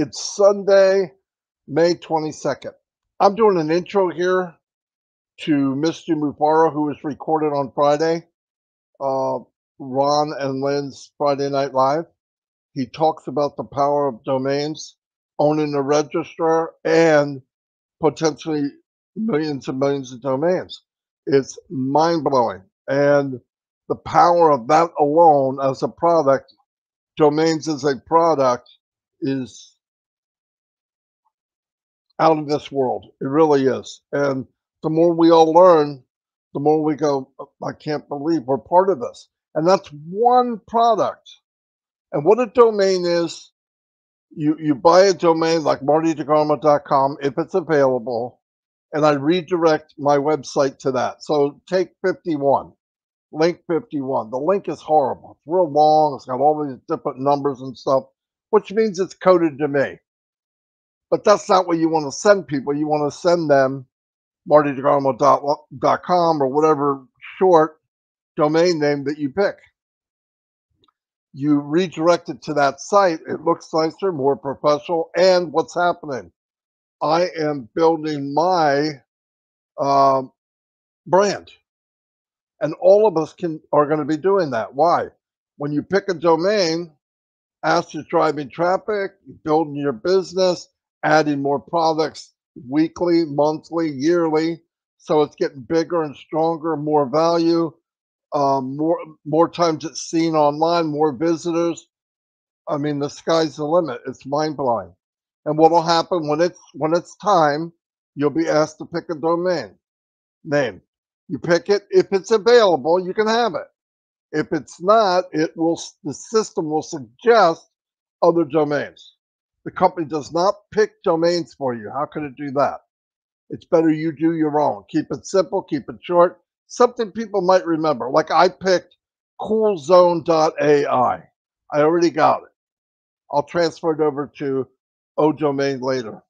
It's Sunday, May 22nd. I'm doing an intro here to Mr. Mufareh, who was recorded on Friday, uh, Ron and Lynn's Friday Night Live. He talks about the power of domains, owning a registrar, and potentially millions and millions of domains. It's mind blowing. And the power of that alone as a product, domains as a product, is out of this world. It really is. And the more we all learn, the more we go, oh, I can't believe we're part of this. And that's one product. And what a domain is, you, you buy a domain like martydegarmo.com if it's available, and I redirect my website to that. So take 51, link 51. The link is horrible. It's real long. It's got all these different numbers and stuff, which means it's coded to me. But that's not what you want to send people. You want to send them martydegarmo.com or whatever short domain name that you pick. You redirect it to that site. It looks nicer, more professional. And what's happening? I am building my um, brand. And all of us can are going to be doing that. Why? When you pick a domain, as you're driving traffic, building your business, adding more products weekly, monthly, yearly. So it's getting bigger and stronger, more value, um, more more times it's seen online, more visitors. I mean, the sky's the limit. It's mind blowing. And what'll happen when it's when it's time, you'll be asked to pick a domain name. You pick it. If it's available, you can have it. If it's not, it will the system will suggest other domains. The company does not pick domains for you. How could it do that? It's better you do your own. Keep it simple, keep it short. Something people might remember. Like I picked coolzone.ai. I already got it. I'll transfer it over to ODomain later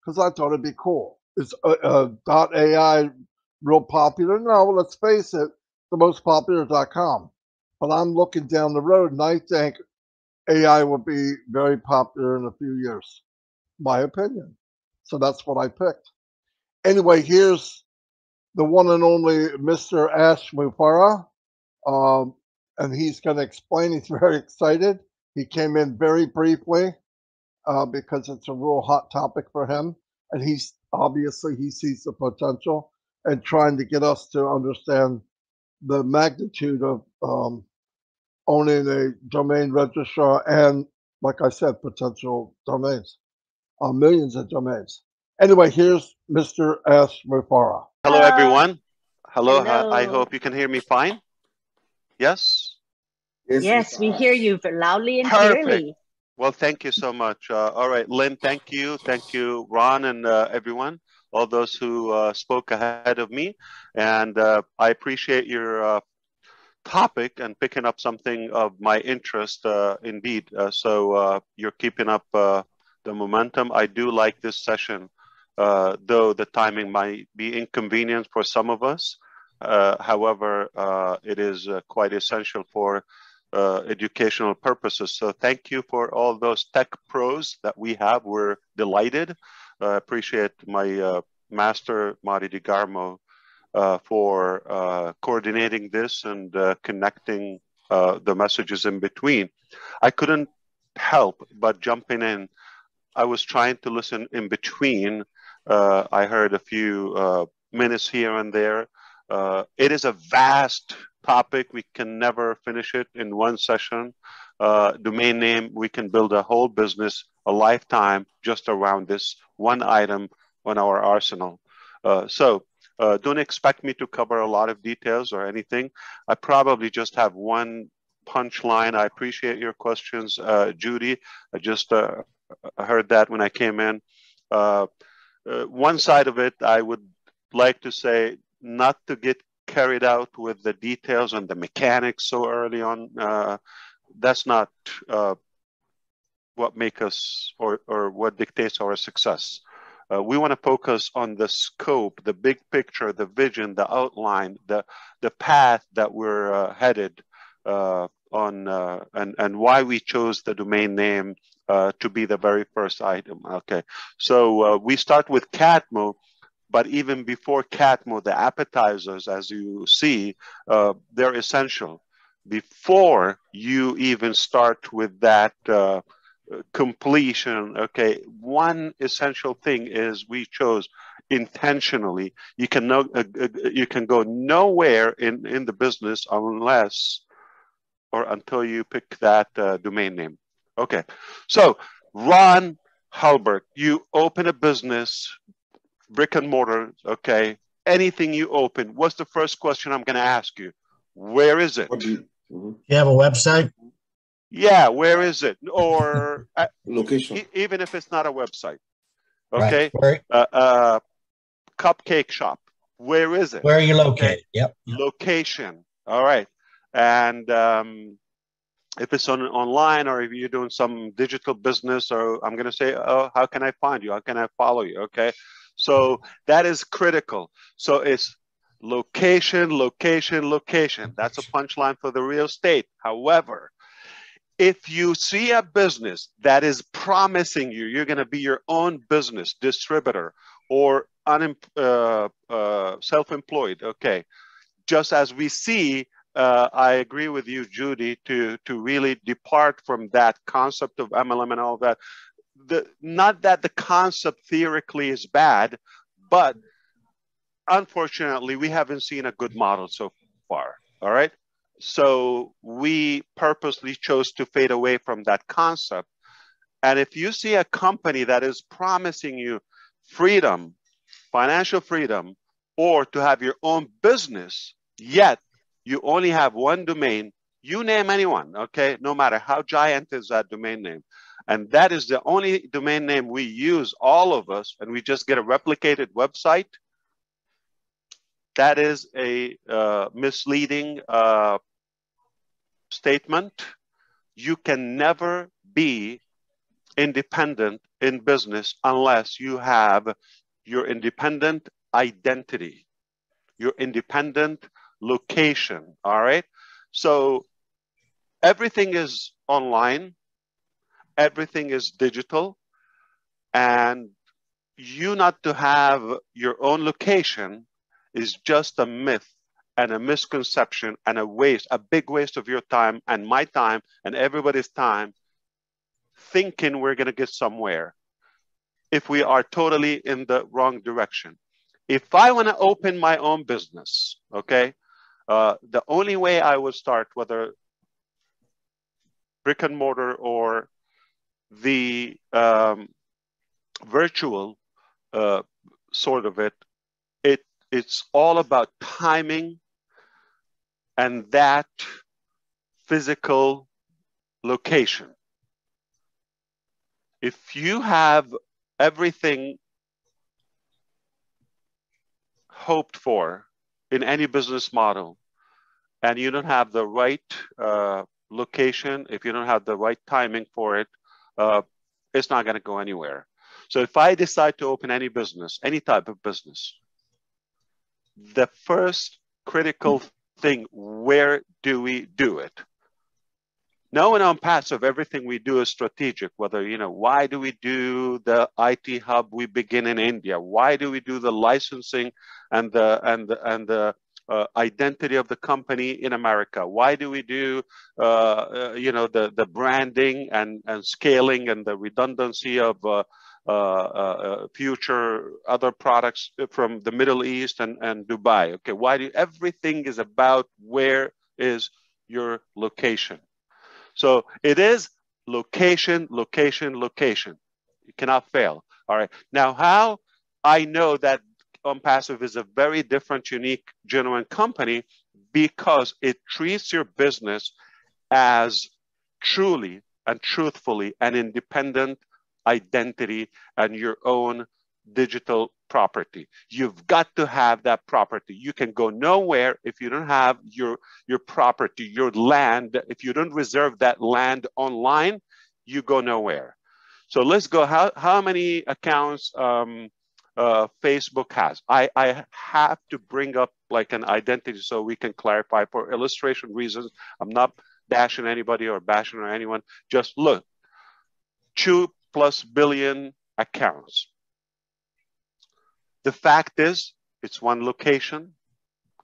because I thought it'd be cool. Is uh, uh, .ai real popular? No, let's face it, the most popular .com. But I'm looking down the road and I think AI will be very popular in a few years, my opinion. So that's what I picked. Anyway, here's the one and only Mr. Ash Mufareh. Um, and he's going to explain. He's very excited. He came in very briefly uh, because it's a real hot topic for him. And he's obviously he sees the potential and trying to get us to understand the magnitude of um, owning a domain registrar and, like I said, potential domains, uh, millions of domains. Anyway, here's Mr. Ash Mufareh. Hello, everyone. Hello. Hello. I hope you can hear me fine. Yes? Yes, yes we hear you loudly and Perfect. clearly. Well, thank you so much. Uh, all right, Lynn, thank you. Thank you, Ron, and uh, everyone, all those who uh, spoke ahead of me. And uh, I appreciate your uh, topic and picking up something of my interest uh, indeed. Uh, so uh, you're keeping up uh, the momentum. I do like this session, uh, though the timing might be inconvenient for some of us. Uh, however, it is quite essential for educational purposes. So thank you for all those tech pros that we have. We're delighted. I appreciate my master, Marty DeGarmo, uh, for uh, coordinating this and uh, connecting uh, the messages in between. I couldn't help but jumping in. I was trying to listen in between. Uh, I heard a few uh, minutes here and there. it is a vast topic. We can never finish it in one session. domain name, we can build a whole business, a lifetime just around this one item on our arsenal. so uh, don't expect me to cover a lot of details or anything. I probably just have one punchline. I appreciate your questions, uh, Judy. I just uh, heard that when I came in. Uh, uh, one side of it, I would like to say not to get carried out with the details and the mechanics so early on. Uh, that's not what make us or, or what dictates our success. Uh, we want to focus on the scope, the big picture, the vision, the outline, the the path that we're uh, headed uh, on, uh, and and why we chose the domain name uh, to be the very first item. Okay, so uh, we start with Catmo, but even before Catmo, the appetizers, as you see, they're essential. Before you even start with that completion, okay, one essential thing is we chose intentionally. You can know uh, uh, you can go nowhere in in the business unless or until you pick that uh, domain name. Okay, so Ron Halbert, you open a business, brick and mortar, okay, anything you open, what's the first question I'm going to ask you? Where is it? You, mm-hmm. you, have a website? Yeah, where is it? Or uh, location, e- even if it's not a website. Okay, right. uh, uh, cupcake shop. Where is it? Where are you located? Okay. Yep. Location. All right. And um, if it's on online or if you're doing some digital business, or I'm going to say, oh, how can I find you? How can I follow you? Okay. So that is critical. So it's location, location, location. That's a punchline for the real estate. However, if you see a business that is promising you you're going to be your own business distributor or uh, uh, self-employed okay just as we see uh, I agree with you, Judy, to to really depart from that concept of MLM and all that. The, not that the concept theoretically is bad, but unfortunately, we haven't seen a good model so far. All right. So we purposely chose to fade away from that concept. And if you see a company that is promising you freedom, financial freedom, or to have your own business, yet you only have one domain, you name anyone, okay? No matter how giant is that domain name. And that is the only domain name we use, all of us, and we just get a replicated website. That is a uh, misleading uh, statement. You can never be independent in business unless you have your independent identity, your independent location. All right. So everything is online, everything is digital, and you not to have your own location is just a myth and a misconception and a waste, a big waste of your time and my time and everybody's time thinking we're going to get somewhere if we are totally in the wrong direction. If I want to open my own business, okay, uh, the only way I would start, whether brick and mortar or the um, virtual uh, sort of it, it it's all about timing and that physical location. If you have everything hoped for in any business model and you don't have the right uh, location, if you don't have the right timing for it, uh, it's not going to go anywhere. So if I decide to open any business, any type of business, the first critical thing, where do we do it? Knowing OnPassive, everything we do is strategic. Whether, you know, why do we do the IT hub we begin in India? Why do we do the licensing and the, and the, and the uh, identity of the company in America? Why do we do, uh, uh, you know, the, the branding and, and scaling and the redundancy of uh, Uh, uh, uh, future other products from the Middle East and, and Dubai? Okay, why do everything is about where is your location? So it is location, location, location. You cannot fail. All right. Now, how I know that OnPassive is a very different, unique, genuine company because it treats your business as truly and truthfully an independent identity and your own digital property. You've got to have that property. You can go nowhere if you don't have your, your property, your land. If you don't reserve that land online, you go nowhere. So let's go. How, how many accounts um, uh, Facebook has? I, I have to bring up like an identity so we can clarify for illustration reasons. I'm not bashing anybody or bashing or anyone. Just look. two plus billion accounts. The fact is, it's one location,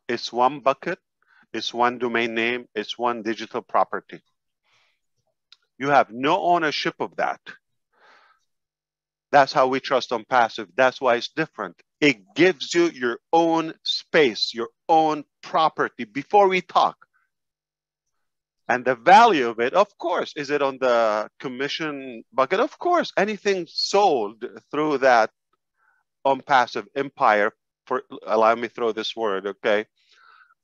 it's one bucket, it's one domain name, it's one digital property. You have no ownership of that. That's how we trust OnPassive. That's why it's different. It gives you your own space, your own property before we talk. And the value of it, of course, is it on the commission bucket? Of course, anything sold through that OnPassive empire, for allow me throw this word, okay?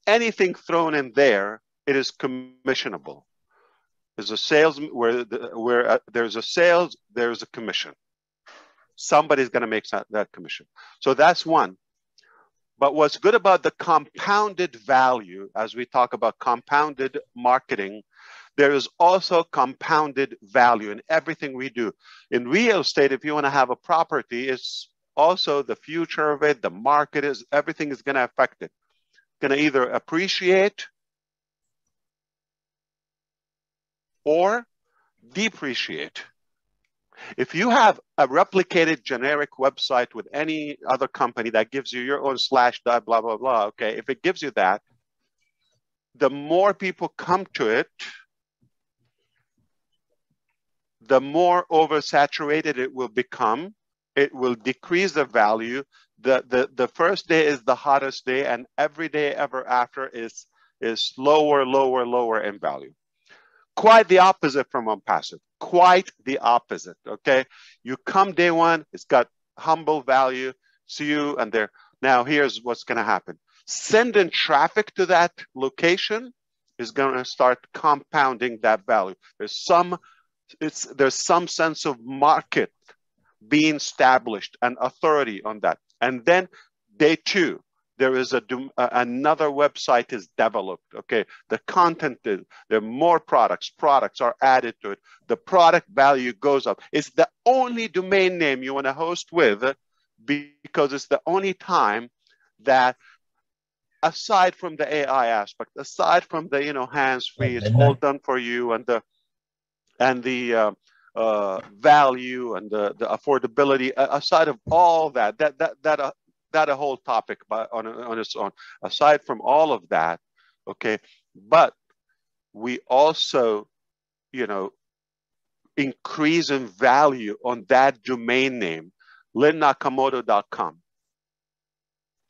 Anything thrown in there, it is commissionable. There's a sales where the, where uh, there's a sales, there's a commission. Somebody's going to make that, that commission. So that's one. But what's good about the compounded value, as we talk about compounded marketing, there is also compounded value in everything we do. In real estate, if you want to have a property, it's also the future of it, the market is, everything is going to affect it. Going to either appreciate or depreciate. If you have a replicated generic website with any other company that gives you your own slash dot blah blah blah, okay, if it gives you that, the more people come to it, the more oversaturated it will become. It will decrease the value. The, the, the first day is the hottest day, and every day ever after is, is lower, lower, lower in value quite the opposite from OnPassive. Quite the opposite. Okay. You come day one, it's got humble value. See you and there. Now here's what's going to happen. Sending traffic to that location is going to start compounding that value. There's some, it's there's some sense of market being established and authority on that. And then day two, there is a another website is developed okay? The content is there are more products products are added to it. The product value goes up. It's the only domain name you want to host with because it's the only time that aside from the ai aspect aside from the you know hands free it's all done for you and the and the uh, uh, value and the, the affordability aside of all that that that that uh, that a whole topic by, on, on its own. Aside from all of that, okay, but we also, you know, increase in value on that domain name, lynnakamoto.com.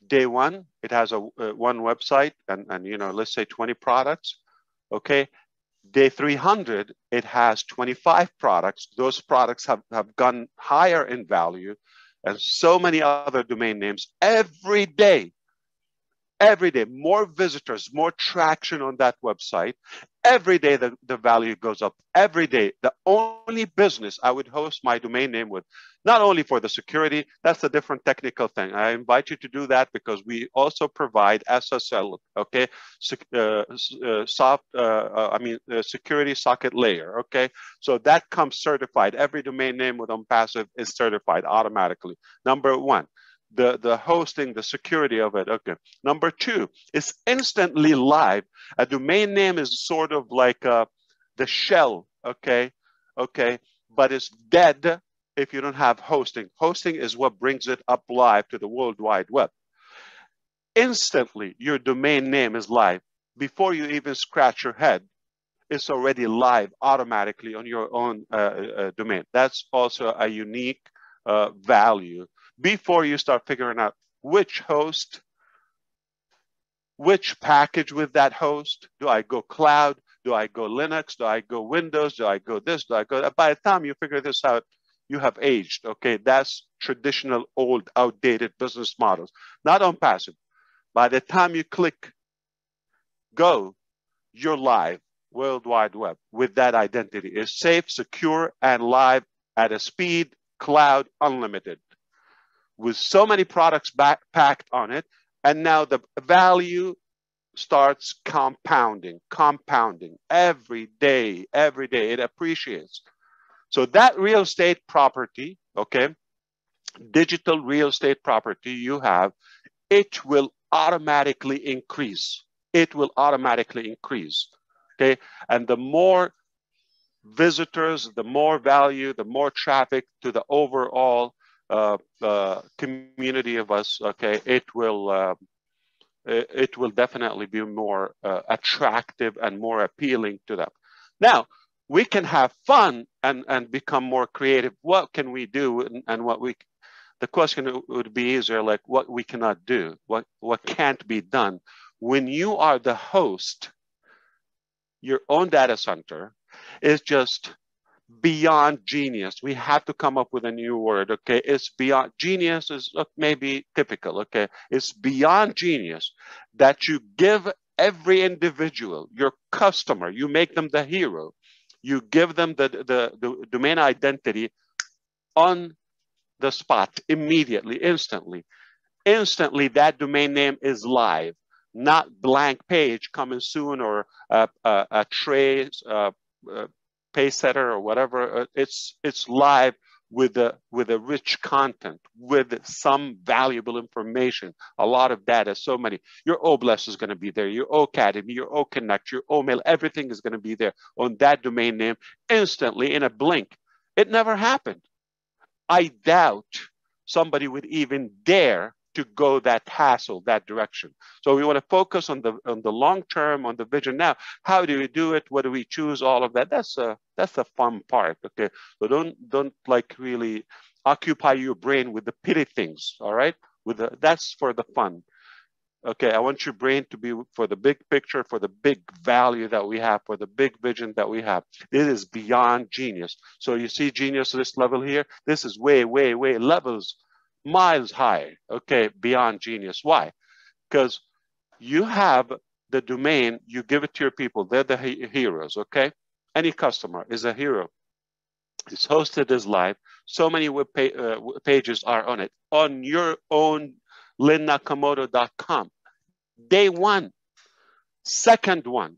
Day one, it has a, uh, one website and, and, you know, let's say 20 products, okay? Day 300, it has 25 products. Those products have, have gone higher in value and so many other domain names every day. Every day, more visitors, more traction on that website. Every day, the, the value goes up. Every day, the only business I would host my domain name with, not only for the security, that's a different technical thing. I invite you to do that because we also provide SSL, okay, uh, uh, soft, uh, uh, I mean, security socket layer, okay? So that comes certified. Every domain name with OnPassive is certified automatically. Number one the, the hosting, the security of it. Okay. Number two, it's instantly live. A domain name is sort of like uh, the shell, okay? Okay. But it's dead if you don't have hosting. Hosting is what brings it up live to the World Wide Web. Instantly, your domain name is live. Before you even scratch your head, it's already live automatically on your own uh, uh, domain. That's also a unique uh, value before you start figuring out which host, which package with that host. Do I go cloud? Do I go Linux? Do I go Windows? Do I go this? Do I go that? By the time you figure this out, you have aged. Okay, that's traditional, old, outdated business models, not OnPassive. By the time you click go, you're live, World Wide Web with that identity. It's safe, secure, and live at a speed, cloud, unlimited with so many products back, packed on it. And now the value starts compounding, compounding every day, every day. It appreciates. So that real estate property, okay, digital real estate property you have, it will automatically increase. It will automatically increase. Okay. And the more visitors, the more value, the more traffic to the overall community of us, okay, it will uh, it will definitely be more uh, attractive and more appealing to them. Now, we can have fun and, and become more creative. What can we do and, and what we, the question would be easier, like what we cannot do, what, what can't be done. When you are the host, your own data center is just beyond genius. We have to come up with a new word, okay? It's beyond, genius is maybe typical, okay? It's beyond genius that you give every individual, your customer, you make them the hero. You give them the, the, the domain identity on the spot, immediately, instantly. Instantly, that domain name is live, not blank page coming soon or a, a, a trace, uh, uh, Pacesetter or whatever. Uh, it's it's live with a with a rich content, with some valuable information, a lot of data, so many. Your OBLES is going to be there, your OAcademy, your OConnect, your OMail, everything is going to be there on that domain name instantly in a blink. It never happened. I doubt somebody would even dare to go that hassle that direction. So we want to focus on the on the long term, on the vision. Now, how do we do it? What do we choose? All of that. That's a that's the fun part. Okay. So don't don't like really occupy your brain with the pity things. All right. With the that's for the fun. Okay, I want your brain to be for the big picture, for the big value that we have, for the big vision that we have. It is beyond genius. So you see genius this level here? This is way, way, way levels miles high, okay, beyond genius. Why? Because you have the domain, you give it to your people, they're the he heroes, okay? Any customer is a hero. It's hosted as live. So many web pa uh, pages are on it. On your own lynnakamoto.com. Day one, second one.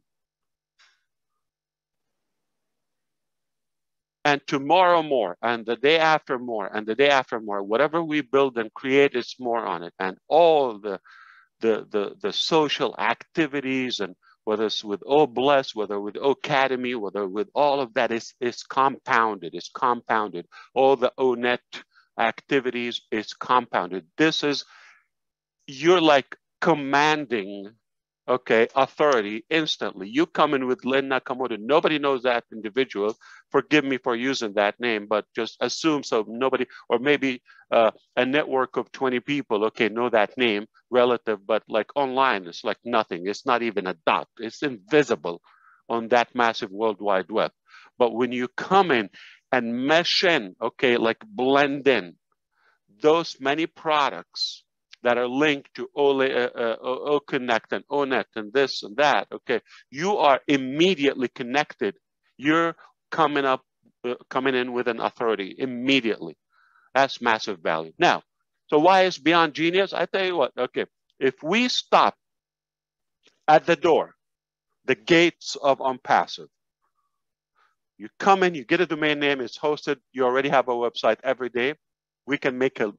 And tomorrow more and the day after more and the day after more whatever we build and create is more on it and all the the the, the social activities and whether it's with oh OBLES, whether with oh OAcademy, whether with all of that is is compounded, is compounded. All the oh ONet activities is compounded. This is you're like commanding okay, authority instantly. You come in with Lynn Nakamoto. Nobody knows that individual. Forgive me for using that name, but just assume so nobody, or maybe uh, a network of 20 people, okay, know that name relative, but like online, it's like nothing. It's not even a dot. It's invisible on that massive World Wide Web. But when you come in and mesh in, okay, like blend in those many products, that are linked to Ole, uh, uh, OConnect and ONet and this and that, okay, you are immediately connected. You're coming up, uh, coming in with an authority immediately. That's massive value. Now, so why is beyond genius? I tell you what, okay, if we stop at the door, the gates of OnPassive, you come in, you get a domain name, it's hosted, you already have a website every day. We can make a,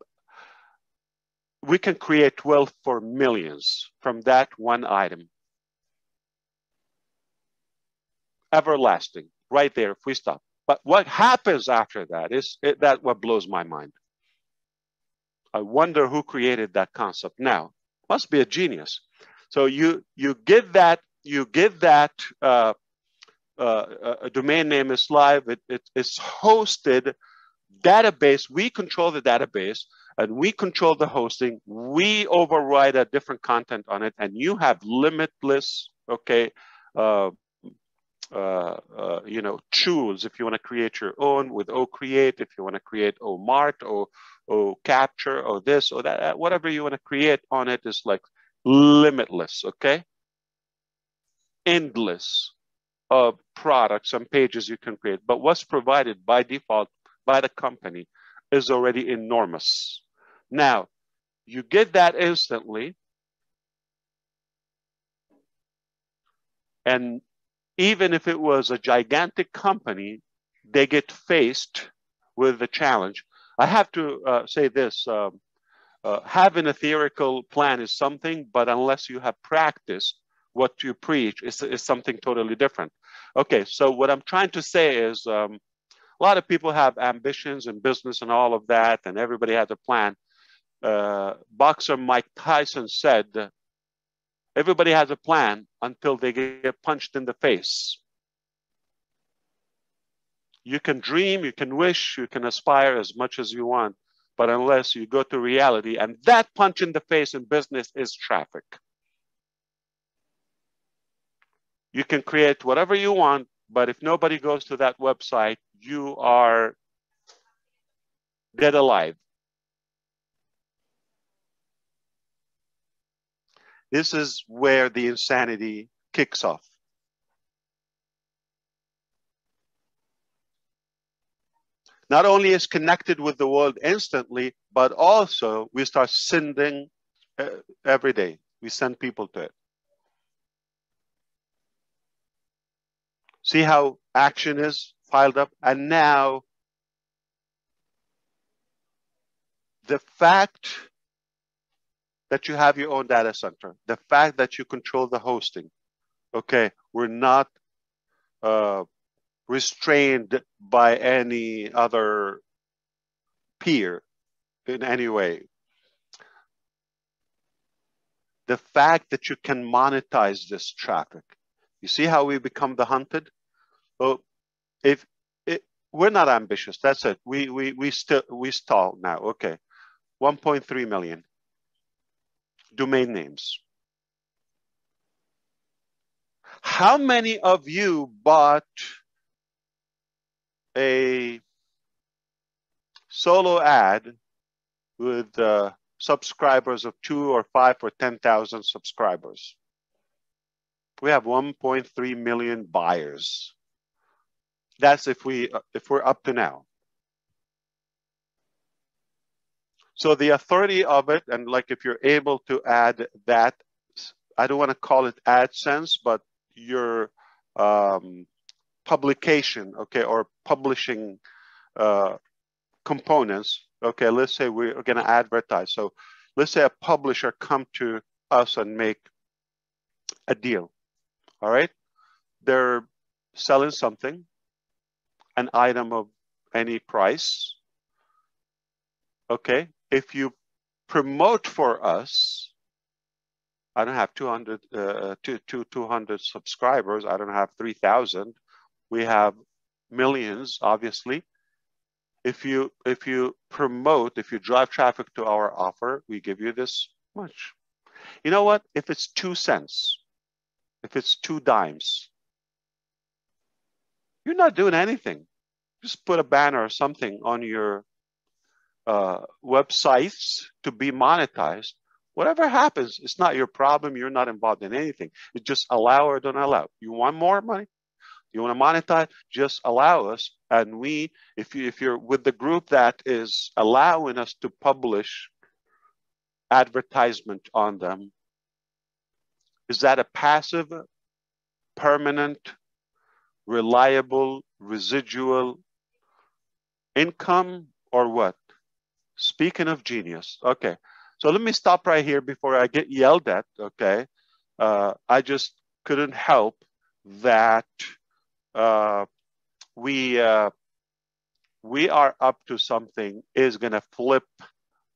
we can create wealth for millions from that one item. Everlasting, right there if we stop. But what happens after that is it, that what blows my mind. I wonder who created that concept. Now, must be a genius. So you you give that you give that uh, uh, a domain name is live. It, it, it's hosted database. We control the database and we control the hosting. We override a different content on it, and you have limitless, okay, uh, uh, uh, you know, tools if you want to create your own with OCreate, if you want to create OMart or OCapture or this or that, uh, whatever you want to create on it is like limitless, okay? Endless of products and pages you can create. But what's provided by default by the company is already enormous. Now, you get that instantly. And even if it was a gigantic company, they get faced with the challenge. I have to uh, say this uh, uh, having a theoretical plan is something, but unless you have practice what you preach is, is something totally different. Okay, so what I'm trying to say is um, a lot of people have ambitions and business and all of that, and everybody has a plan. Uh, boxer Mike Tyson said, everybody has a plan until they get punched in the face. You can dream, you can wish, you can aspire as much as you want, but unless you go to reality, and that punch in the face in business is traffic. You can create whatever you want, but if nobody goes to that website, you are dead alive. This is where the insanity kicks off. Not only is connected with the world instantly, but also we start sending uh, every day. We send people to it. See how action is piled up? And now the fact that you have your own data center, the fact that you control the hosting, okay, we're not uh, restrained by any other peer in any way. The fact that you can monetize this traffic. You see how we become the hunted? Well, if it, we're not ambitious, that's it. We we we still we stall now. Okay, 1.3 million domain names. How many of you bought a solo ad with uh, subscribers of two or five or 10,000 subscribers. We have 1.3 million buyers. That's if we if we're up to now. So the authority of it, and like if you're able to add that, I don't want to call it AdSense, but your um, publication, okay, or publishing uh, components. Okay, let's say we're going to advertise. So let's say a publisher come to us and make a deal. All right, they're selling something, an item of any price. Okay, if you promote for us, I don't have 200, uh, two, two, 200 subscribers. I don't have 3,000 we have millions, obviously. If you if you promote, if you drive traffic to our offer, we give you this much. You know what? If it's two cents, if it's two dimes, you're not doing anything. Just put a banner or something on your uh, websites to be monetized. Whatever happens, it's not your problem. You're not involved in anything. You just allow or don't allow. You want more money? You want to monetize? Just allow us. And we, if you if you're with the group that is allowing us to publish advertisement on them, is that a passive, permanent, reliable, residual income or what? Speaking of genius, okay. So let me stop right here before I get yelled at, okay? Uh, I just couldn't help that uh, we uh, we are up to something is to flip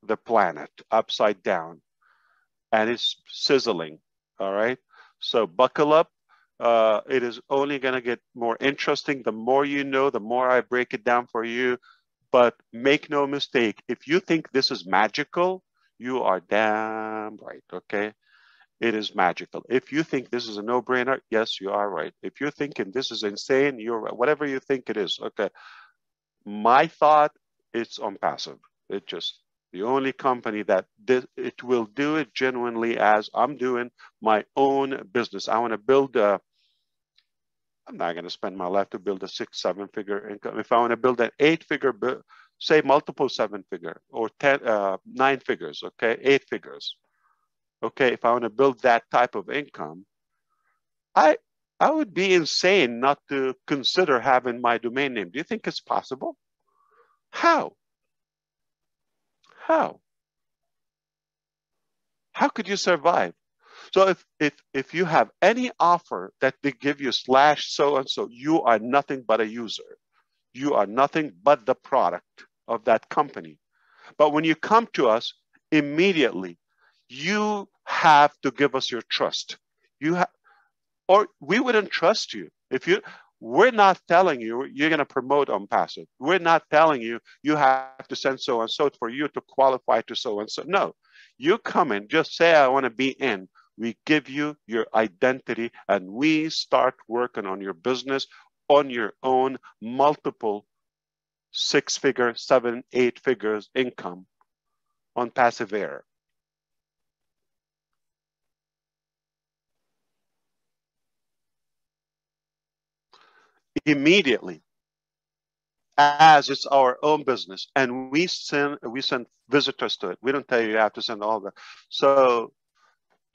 the planet upside down, and it's sizzling. All right, so buckle up. Uh, it is only going to get more interesting. The more you know, the more I break it down for you. But make no mistake, if you think this is magical, you are damn right. Okay. It is magical. If you think this is a no-brainer, yes, you are right. If you're thinking this is insane, you're right. Whatever you think it is, okay. My thought, it's OnPassive. It just the only company that it will do it genuinely as I'm doing my own business. I want to build a. I'm not going to spend my life to build a six, seven figure income. If I want to build an eight figure, say multiple seven figure or 10, uh, nine figures, okay, eight figures okay, if I want to build that type of income, I I would be insane not to consider having my domain name. Do you think it's possible? How? How? How could you survive? So if if if you have any offer that they give you slash so and so, you are nothing but a user. You are nothing but the product of that company. But when you come to us immediately, you have to give us your trust. You have, or we wouldn't trust you if you. We're not telling you you're going to promote on OnPassive. We're not telling you you have to send so and so for you to qualify to so and so. No, you come in, just say I want to be in. We give you your identity, and we start working on your business on your own, multiple six figure, seven, eight figures income on passive air. Immediately, as it's our own business, and we send we send visitors to it. We don't tell you you have to send all the. So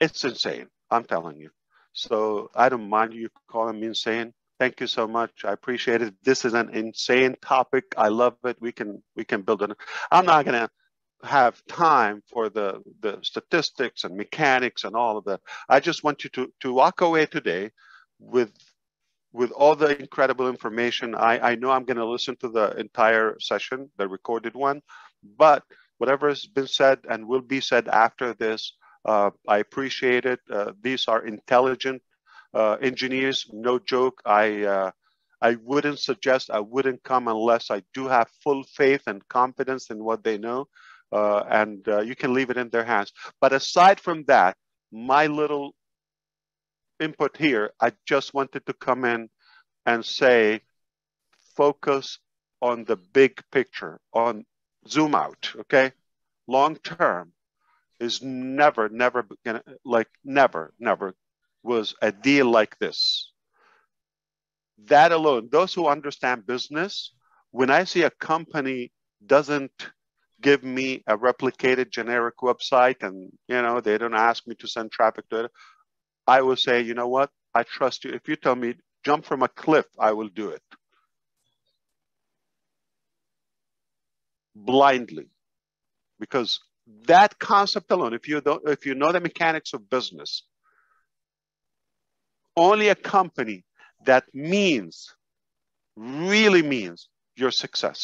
it's insane. I'm telling you. So I don't mind you calling me insane. Thank you so much. I appreciate it. This is an insane topic. I love it. We can we can build it. I'm not gonna have time for the the statistics and mechanics and all of that. I just want you to to walk away today with with all the incredible information. I, I know I'm going to listen to the entire session, the recorded one, but whatever has been said and will be said after this, I appreciate it. Uh, these are intelligent uh, engineers, no joke. I uh, I wouldn't suggest I wouldn't come unless I do have full faith and confidence in what they know, uh, and uh, you can leave it in their hands. But aside from that, my little input here, I just wanted to come in and say, focus on the big picture, on zoom out, okay? Long term is never, never gonna, like never, never was a deal like this. That alone, those who understand business, when I see a company doesn't give me a replicated generic website and you know they don't ask me to send traffic to it, I will say, you know what? I trust you. If you tell me jump from a cliff, I will do it. Blindly. Because that concept alone, if you don't, if you know the mechanics of business, only a company that means, really means your success